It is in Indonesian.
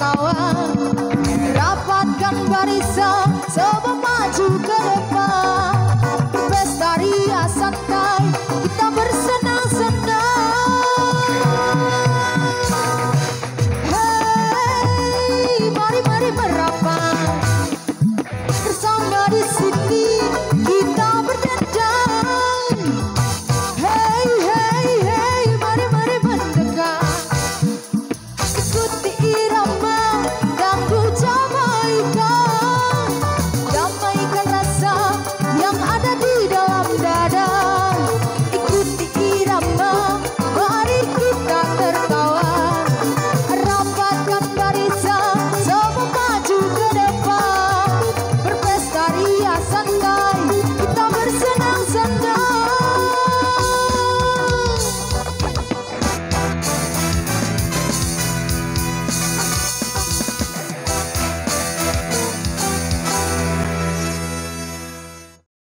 kawan Rapatkan barisan Sebelum maju ke